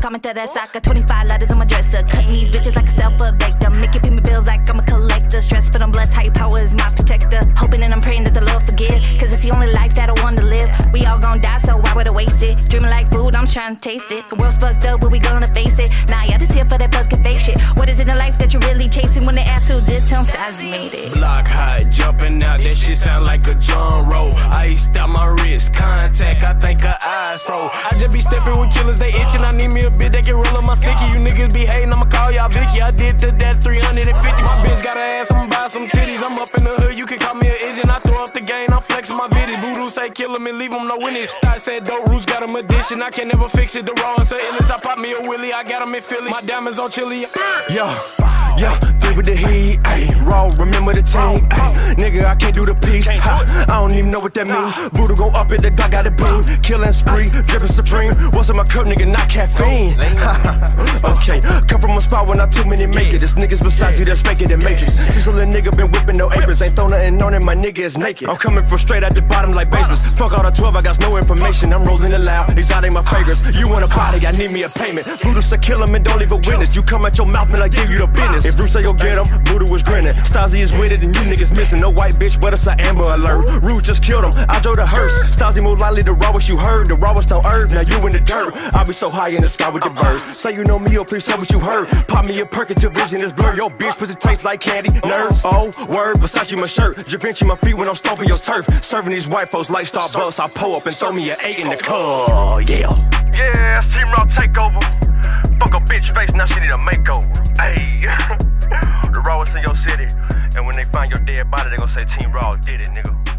coming to that soccer. 25 letters on my dresser. Cutting these bitches like a self-up Make Making pay me bills like I'm a collector. Stress, but I'm blessed. High power is my protector. Hoping and I'm praying that the Lord forgive. Cause it's the only life that I want to live. We all gon' die, so why would I waste it? Dreaming like food, I'm trying to taste it. The world's fucked up, but we gonna face it. Nah, y'all just here for that fucking fake shit. What is in life that you're really chasing when they ask who this? 'em Stasi made it. Block high, jumping out, that shit sound like a John roll. Iced out my wrist, contact, I think her eyes froze. I just be stepping with killers, they itching. I need me a bit that can roll up my sticky. You niggas be hating, I'ma call y'all Vicky. I did to that 350. My bitch got her ass, I'ma buy some titties. I'm up in the hood, you can call me an engine. I throw up the game, I'm flexing my viddies. Voodoo say kill him and leave him no witness. Start said dope roots got him addition. I can never fix it. The raw and say illness. I pop me a willy, I got him in Philly. My diamonds on chili. Yeah, yeah, three with the heat, ayy. Raw, remember the team. Nigga, I can't do the piece. Ha, I don't even know what that mean. Voodoo go up in the Glock, got a beam. Killing spree, dripping supreme. What's in my cup, nigga? Not caffeine. okay, come from a spot where not too many make it. It's niggas beside you that's faking the matrix. Little nigga been whipping no aprons. Ain't throw nothing on it, my nigga is naked. I'm coming from straight at the bottom like basements. Fuck all the 12, I got no information. I'm rolling it loud, exotic my favorites. You want a body, I need me a payment. Voodoo say kill him and don't leave a witness. You come at your mouth and I give you the business. If Bruce say go get him, Voodoo was grinning. Stasi is with it and you niggas missing. No white bitch, but it's an amber alert. Rude just killed him, I drove the hearse. Stasi more likely the rawest you heard. The rawest on earth, now you in the dirt. I'll be so high in the sky with the birds. Say you know me, oh please tell what you heard. Pop me a perk until vision is blurred. Yo bitch, pussy taste like candy. Nerves, oh, word, Versace my shirt. Javinci my feet when I'm stomping your turf. Serving these white folks like Starbucks. I pull up and throw me an eight in the car. Yeah. Yeah, Team Raw takeover. Fuck a bitch face, now she need a makeover. Hey, the rawest in your city. And when they find your dead body, they gon' say Team Raw did it, nigga.